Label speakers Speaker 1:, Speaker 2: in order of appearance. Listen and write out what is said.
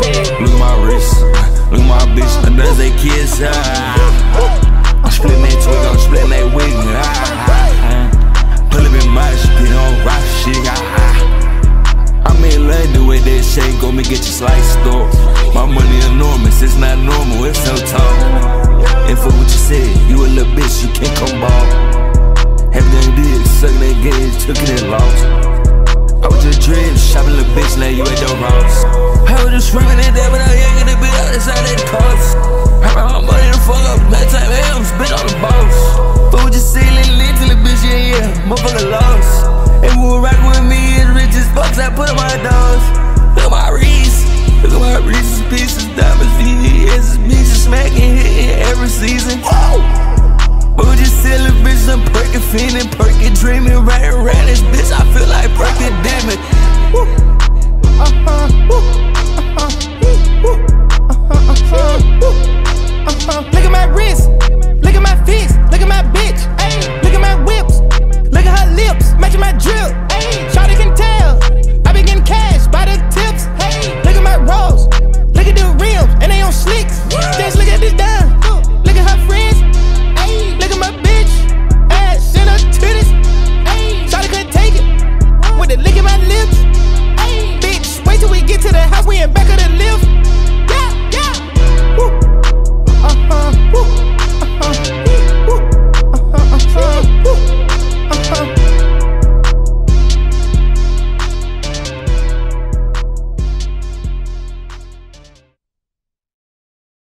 Speaker 1: Look
Speaker 2: at my wrist, look at my bitch, and does they kiss? I split splitting that twig, I'm splitting wig. Pull up in my shit on rock shit. Ah, I'm in London with that shake, go me get your slice store. My money enormous, it's not normal, it's so tall. And for what you said, you a little bitch, you can't come ball. Have done did, suck that gauge, took it and lost. The drip, shopping little bitch, now you at the Ross. I was just screaming at that but I ain't and the bitch out inside that cost. I ran my money to fuck up, that time I'm spit on the boss. But Food just sealing lit till the bitch, yeah, yeah, motherfucker lost. And who rock with me is rich as fuck, I put on my dogs. Look at my wrist, look at my wrist, pieces, diamonds, VVS, pieces, smacking, hitting every season fiendin', perky, dreamin', right around this bitch, I feel like perky, damn it. Woo.